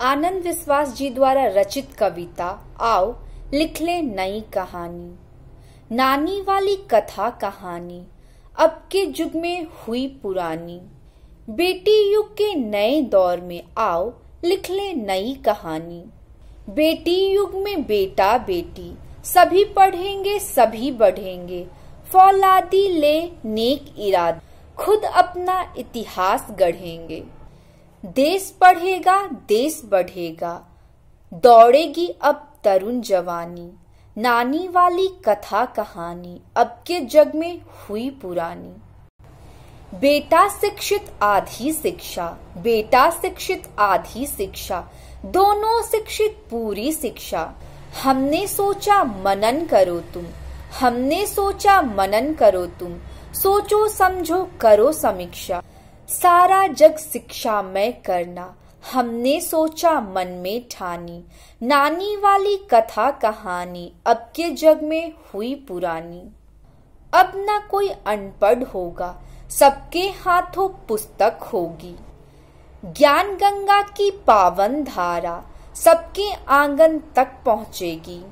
आनंद विश्वास जी द्वारा रचित कविता, आओ लिख ले नई कहानी। नानी वाली कथा कहानी, अब के युग में हुई पुरानी। बेटी युग के नए दौर में आओ लिख ले नई कहानी। बेटी युग में बेटा बेटी, सभी पढ़ेंगे, सभी बढ़ेंगे। फौलादी ले नेक इराद, खुद अपना इतिहास गढ़ेंगे। देश पढ़ेगा देश बढ़ेगा। दौड़ेगी अब तरुण जवानी, नानी वाली कथा कहानी, अब के जग में हुई पुरानी। बेटा शिक्षित, आधी शिक्षा, बेटा शिक्षित, आधी शिक्षा, दोनों शिक्षित, पूरी शिक्षा। हमने सोचा, मनन करो तुम। हमने सोचा, मनन करो तुम। सोचो, समझो, करो समीक्षा। सारा जग शिक्षा में करना, हमने सोचा मन में ठानी। नानी वाली कथा कहानी, अब के जग में हुई पुरानी। अब न कोई अनपढ़ होगा, सबके हाथों पुस्तक होगी। ज्ञान गंगा की पावन धारा, सबके आँगन तक पहुंचेगी।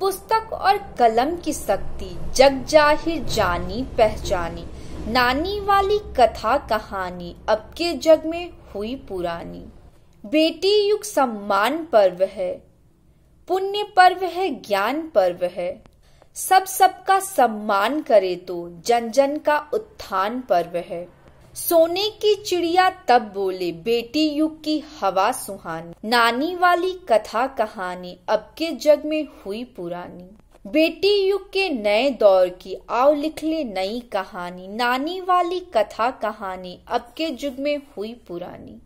पुस्तक और कलम की शक्ति, जग ज़ाहिर जानी पहचानी। नानी वाली कथा कहानी अब के जग में हुई पुरानी। बेटी युग सम्मान पर्व है, पुण्य पर्व है, ज्ञान पर्व है। सब सबका सम्मान करे तो जन जन का उत्थान पर्व है। सोने की चिड़िया तब बोले, बेटी युग की हवा सुहानी। नानी वाली कथा कहानी अब के जग में हुई पुरानी। बेटी युग के नए दौर की आओ लिख ले नई कहानी, नानी वाली कथा कहानी, अब के युग में हुई पुरानी।